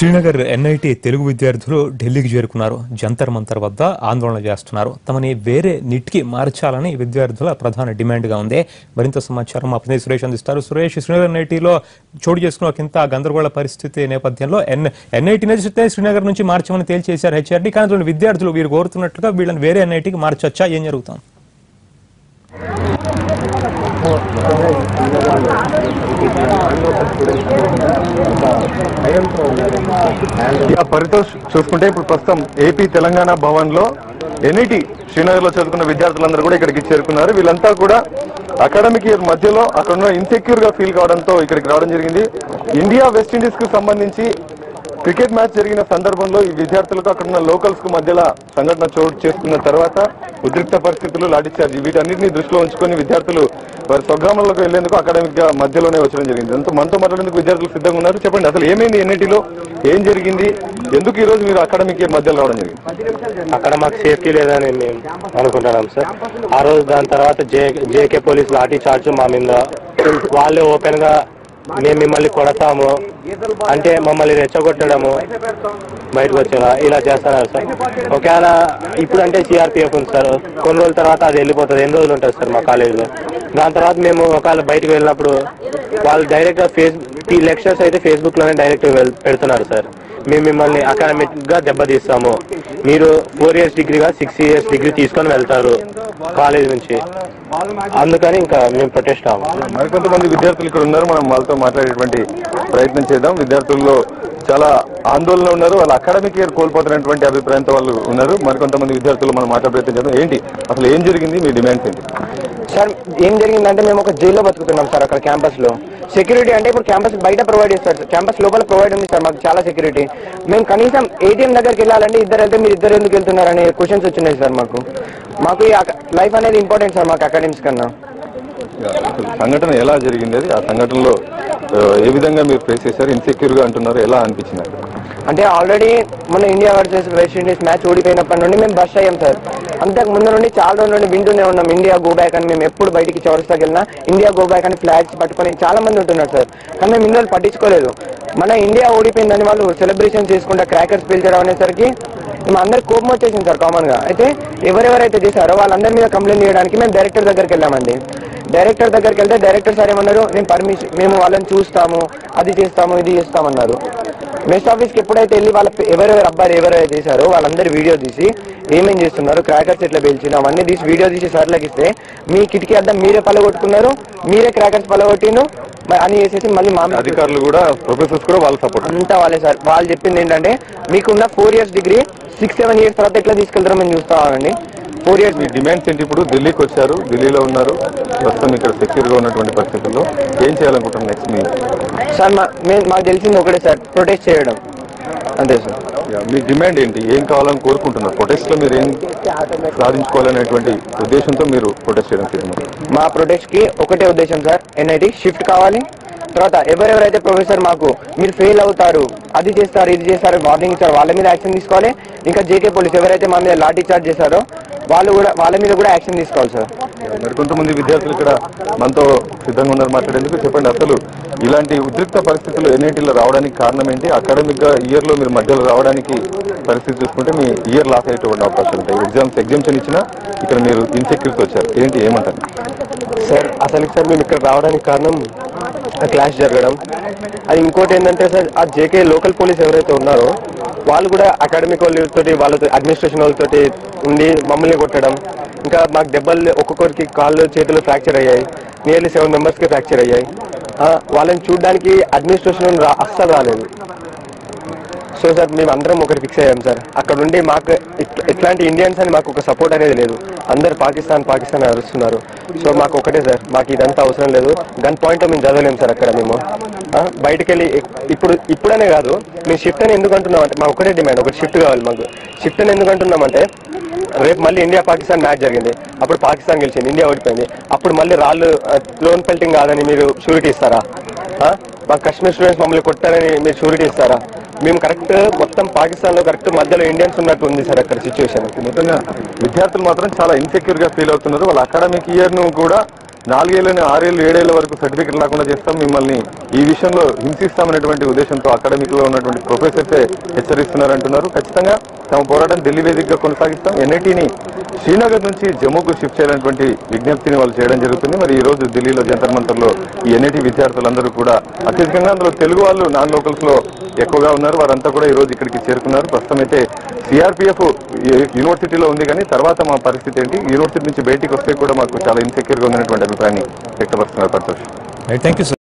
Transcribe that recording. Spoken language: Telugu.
శ్రీనగర్ ఎన్ఐటి తెలుగు విద్యార్థులు ఢిల్లీకి చేరుకున్నారు. జంతర్ మంతర్ వద్ద ఆందోళన చేస్తున్నారు. తమని వేరే నిట్కి మార్చాలని విద్యార్థుల ప్రధాన డిమాండ్గా ఉంది. మరింత సమాచారం మా ప్రతినిధి సురేష్ అందిస్తారు. సురేష్ శ్రీనగర్ ఎన్ఐటిలో చోటు చేసుకున్న ఒక గందరగోళ పరిస్థితి నేపథ్యంలో ఎన్ ఎన్ఐటి నచ్చితే శ్రీనగర్ నుంచి మార్చమని తేల్చేశారు హెచ్ఆర్డి. కానీ విద్యార్థులు వీరు కోరుతున్నట్లుగా వీళ్ళని వేరే ఎన్ఐటికి మార్చొచ్చా? ఏం జరుగుతాం? పరితోష్ చూసుకుంటే ఇప్పుడు ప్రస్తుతం ఏపీ తెలంగాణ భవన్లో ఎన్ఐటి శ్రీనగర్లో చదువుకున్న విద్యార్థులందరూ కూడా ఇక్కడికి చేరుకున్నారు. వీళ్ళంతా కూడా అకాడమిక్ ఇయర్ మధ్యలో అక్కడ ఉన్న ఇన్సెక్యూర్గా ఫీల్ కావడంతో ఇక్కడికి రావడం జరిగింది. ఇండియా వెస్టిండీస్కు సంబంధించి క్రికెట్ మ్యాచ్ జరిగిన సందర్భంలో ఈ విద్యార్థులకు అక్కడ ఉన్న లోకల్స్కు మధ్యలో సంఘటన చోటు చేసుకున్న తర్వాత ఉద్రిక్త పరిస్థితులు లాఠీచార్జ్ వీటన్నిటిని దృష్టిలో ఉంచుకొని విద్యార్థులు వారి స్వగ్రామాలకు వెళ్ళేందుకు అకాడమిక్గా మధ్యలోనే వచ్చడం జరిగింది. దాంతో మనతో మాట్లాడేందుకు విద్యార్థులు సిద్ధంగా ఉన్నారు. చెప్పండి అసలు ఏమైంది ఎన్నిటిలో? ఏం జరిగింది? ఎందుకు ఈ రోజు మీరు అకాడమిక్ మధ్యలో రావడం జరిగింది? అక్కడ మాకు సేఫ్టీ లేదని మేము అనుకుంటున్నాం సార్. ఆ రోజు దాని తర్వాత J JK police lathi charge మా మీద వాళ్ళే ఓపెన్గా మేము మిమ్మల్ని కొడతాము. అంటే మమ్మల్ని రెచ్చగొట్టడము. బయటకు వచ్చేలా ఇలా చేస్తున్నారు సార్. ఒకవేళ ఇప్పుడు అంటే సిఆర్పిఎఫ్ ఉంది సార్. కొన్ని రోజుల తర్వాత అది వెళ్ళిపోతుంది. ఎన్ని రోజులు ఉంటుంది సార్ మా కాలేజీలో? దాని తర్వాత మేము ఒకవేళ బయటకు వెళ్ళినప్పుడు వాళ్ళు డైరెక్ట్గా ఫేస్ ఈ లెక్చర్స్ అయితే ఫేస్బుక్లోనే డైరెక్ట్ పెడుతున్నారు సార్. మేము మిమ్మల్ని అకాడమిక్గా దెబ్బతీస్తాము. మీరు ఫోర్ ఇయర్స్ డిగ్రీగా సిక్స్ ఇయర్స్ డిగ్రీ తీసుకొని వెళ్తారు కాలేజ్ నుంచి. అందుకని ఇంకా మేము ప్రొటెస్ట్ అవ్వము మరికొంతమంది విద్యార్థులు ఇక్కడ ఉన్నారు. మనం వాళ్ళతో మాట్లాడేటువంటి ప్రయత్నం చేద్దాం. విద్యార్థుల్లో చాలా ఆందోళన ఉన్నారు. వాళ్ళ అకాడమిక్ ఇయర్ కోల్పోతున్నటువంటి అభిప్రాయంతో వాళ్ళు ఉన్నారు. మరికొంతమంది విద్యార్థులు మనం మాట్లాడే ప్రయత్నం చేద్దాం. ఏంటి? అసలు ఏం జరిగింది? మీ డిమాండ్స్ ఏంటి? సార్ ఏం జరిగిందంటే మేము ఒక జైల్లో బతుకుతున్నాం సార్ అక్కడ క్యాంపస్లో. సెక్యూరిటీ అంటే ఇప్పుడు క్యాంపస్ బయట ప్రొవైడ్ చేస్తారు. క్యాంపస్ లోపల ప్రొవైడ్ ఉంది సార్ మాకు చాలా సెక్యూరిటీ. మేము కనీసం ఏటీఎం దగ్గరికి వెళ్ళాలంటే ఇద్దరు వెళ్తే మీరు ఇద్దరు ఎందుకు వెళ్తున్నారు అనే క్వశ్చన్స్ వచ్చినాయి సార్ మాకు. మాకు లైఫ్ అనేది ఇంపార్టెంట్ సార్ మాకు అకాడమిక్స్ కన్నా. సంఘటన ఎలా జరిగింది అది? ఆ సంఘటనలో ఏ విధంగా మీరు ఫేస్ చేశారు? ఇన్సెక్యూర్గా అంటున్నారు? ఎలా అనిపించింది అంటే ఆల్రెడీ మన India versus West Indies match ఓడిపోయినప్పటి నుండి మేము బస్ అయ్యాం సార్. అంతకు ముందు నుండి చాలా రోజుల నుండి వింటూనే ఉన్నాం ఇండియా గో బ్యాక్ అని మేము ఎప్పుడు బయటికి చౌరస్తాకి వెళ్ళినా ఇండియా గో బ్యాక్ అని ఫ్లాగ్స్ పట్టుకొని చాలా మంది ఉంటున్నారు సార్. కానీ మేము ఇన్ని రోజులు పట్టించుకోలేదు. మన ఇండియా ఓడిపోయిందని వాళ్ళు సెలబ్రేషన్ చేసుకుంటా క్రాకర్స్ పీల్చడం అనేసరికి మా అందరికి కోపం వచ్చేసింది సార్ కామన్గా. అయితే ఎవరెవరైతే చేశారో వాళ్ళందరి మీద కంప్లైంట్ చేయడానికి మేము డైరెక్టర్ దగ్గరికి వెళ్ళామండి. డైరెక్టర్ దగ్గరికి వెళ్తే డైరెక్టర్ సార్ ఏమన్నారు మేము పర్మిషన్ మేము వాళ్ళని చూస్తాము అది చేస్తాము ఇది చేస్తామన్నారు. మెస్ట్ ఆఫీస్కి ఎప్పుడైతే వెళ్ళి వాళ్ళ ఎవరెవరు అబ్బాయిలు ఎవరైతే చేశారో వాళ్ళందరూ వీడియో తీసి ఏమేం చేస్తున్నారు క్రాకర్స్ ఎట్లా పేల్చింది అవన్నీ తీసి వీడియో తీసి సార్లకు ఇస్తే మీ కిటికీ అద్దం మీరే పలగొట్టుకున్నారు మీరే క్రాకర్స్ పలగొట్టిను అని చేసేసి మళ్ళీ మా అధికారులు కూడా ప్రొఫెసర్స్ కూడా వాళ్ళ సపోర్ట్ అంతా వాళ్ళే సార్. వాళ్ళు చెప్పింది ఏంటంటే మీకున్న four years degree six seven years తర్వాత ఎట్లా తీసుకెళ్తారో మేము చూస్తామండి ఫోర్ ఇయర్స్ మీ డిమాండ్స్ ఏంటి ఇప్పుడు? ఢిల్లీకి వచ్చారు ఢిల్లీలో ఉన్నారు. ప్రస్తుతం ఇక్కడ సెక్యూర్గా ఉన్నటువంటి పరిస్థితుల్లో. ఏం చేయాలనుకుంటున్నారు నెక్స్ట్ మీ సార్ మా మేము మాకు తెలిసింది ఒకటే సార్ ప్రొటెస్ట్ చేయడం. అంతే సార్. మీ డిమాండ్ ఏంటి? ఏం కావాలని కోరుకుంటున్నారు? ప్రొటెస్ట్లో మీరు ఏం సాధించుకోవాలనేటువంటి ఉద్దేశంతో మీరు ప్రొటెస్ట్ చేయడం సిద్ధమవుతారు మా ప్రొటెస్ట్కి ఒకటే ఉద్దేశం సార్ ఎన్ఐటి షిఫ్ట్ కావాలి. తర్వాత ఎవరెవరైతే ప్రొఫెసర్ మాకు మీరు ఫెయిల్ అవుతారు అది చేస్తారు ఇది చేస్తారు వార్నింగ్ ఇచ్చారు వాళ్ళ మీద యాక్షన్ తీసుకోవాలి. ఇంకా జేకే పోలీస్ ఎవరైతే మా మీద లాఠీ చార్జ్ చేశారో వాళ్ళు కూడా వాళ్ళ మీద కూడా యాక్షన్ తీసుకోవాలి సార్. మరి కొంతమంది విద్యార్థులు ఇక్కడ మనతో సిద్ధంగా ఉన్నారు మాట్లాడేందుకు చెప్పండి. అసలు ఇలాంటి ఉద్రిక్త పరిస్థితులు ఎన్ఐటీలో రావడానికి కారణం ఏంటి? అకాడమిక్గా ఇయర్లో మీరు మధ్యలో రావడానికి పరిస్థితి చూసుకుంటే మీ ఇయర్ లాస్ అయ్యేటువంటి అవకాశాలు ఉంటాయి. ఎగ్జామ్స్ ఎగ్జామ్షన్ ఇచ్చినా ఇక్కడ మీరు ఇన్సెక్యూర్స్ వచ్చారు. ఏంటి ఏమంటారు? సార్ అసలు సార్ మేము ఇక్కడ రావడానికి కారణం క్లాష్ జరగడం. అది ఇంకోటి ఏంటంటే సార్ ఆ జేకే లోకల్ పోలీస్ ఎవరైతే ఉన్నారో వాళ్ళు కూడా అకాడమిక్ వాళ్ళతోటి వాళ్ళతో అడ్మినిస్ట్రేషన్ వాళ్ళతోటి ఉండి మమ్మల్ని కొట్టడం. ఇంకా మాకు దెబ్బలు ఒక్కొక్కరికి కాళ్ళు చేతులు ఫ్రాక్చర్ అయ్యాయి. నియర్లీ సెవెన్ మెంబర్స్కి ఫ్రాక్చర్ అయ్యాయి. వాళ్ళని చూడడానికి అడ్మినిస్ట్రేషన్ రా అస్సలు రాలేదు. సో సార్ మేము అందరం ఒకటి ఫిక్స్ అయ్యాం సార్ అక్కడ ఉండి మాకు ఎట్లాంటి ఇండియన్స్ అని మాకు ఒక సపోర్ట్ అనేది లేదు. అందరు పాకిస్తాన్ పాకిస్తాన్ అని అరుస్తున్నారు. సో మాకు ఒకటే సార్ మాకు ఇదంతా అవసరం లేదు. గన్ పాయింట్ మేము చదవలేము సార్ అక్కడ మేము. బయటకెళ్ళి బయటికి వెళ్ళి ఇప్పుడు ఇప్పుడనే కాదు. మేము షిఫ్ట్ అని ఎందుకు అంటున్నాం అంటే మా ఒకటే డిమాండ్ ఒకటి షిఫ్ట్ కావాలి మాకు. షిఫ్ట్ అని ఎందుకు అంటున్నామంటే రేపు మళ్ళీ ఇండియా పాకిస్తాన్ మ్యాచ్ జరిగింది. అప్పుడు పాకిస్తాన్ గెలిచింది ఇండియా ఓడిపోయింది. అప్పుడు మళ్ళీ రాళ్ళు లోన్ పెల్టింగ్ కాదని మీరు షూరిటీ ఇస్తారా? మా కశ్మీర్ స్టూడెంట్స్ మమ్మల్ని కొట్టారని మీరు షూరిటీ ఇస్తారా? మేము కరెక్ట్ మొత్తం పాకిస్తాన్లో కరెక్ట్ మధ్యలో ఇండియన్స్ ఉన్నట్టు ఉంది సార్ అక్కడ సిచ్యువేషన్ మొత్తంగా విద్యార్థులు మాత్రం చాలా ఇన్సెక్యూర్గా ఫీల్ అవుతున్నారు. వాళ్ళ అకాడమిక్ ఇయర్ను కూడా నాలుగేళ్ళని ఆరేళ్ళు ఏడేళ్ళ వరకు సర్టిఫికెట్ లేకుండా చేస్తాం. మిమ్మల్ని ఈ విషయంలో హింసిస్తామనేటువంటి ఉద్దేశంతో అకాడమిక్లో ఉన్నటువంటి ప్రొఫెసర్స్ హెచ్చరిస్తున్నారంటున్నారు. ఖచ్చితంగా తమ పోరాటం ఢిల్లీ వేదికగా కొనసాగిస్తాం. ఎన్ఐటిని శ్రీనగర్ నుంచి జమ్మూకు షిఫ్ట్ చేయాలనేటువంటి విజ్ఞప్తిని వాళ్ళు చేయడం జరుగుతుంది. మరి ఈ రోజు ఢిల్లీలో జంతర్ మంత్రంలో ఈ ఎన్ఐటి విద్యార్థులందరూ కూడా అత్యధికంగా అందులో తెలుగు వాళ్ళు నాన్ లోకల్స్లో ఎక్కువగా ఉన్నారు. వారంతా కూడా ఈ రోజు ఇక్కడికి చేరుకున్నారు. ప్రస్తుతం అయితే సిఆర్పిఎఫ్ యూనివర్సిటీలో ఉంది కానీ తర్వాత మా పరిస్థితి ఏంటి? యూనివర్సిటీ నుంచి బయటికి వస్తే కూడా మాకు చాలా ఇన్సెక్యూర్గా ఉన్నటువంటి అభిప్రాయాన్ని వ్యక్తపరుస్తున్నారు సంతోష్ థ్యాంక్ యూ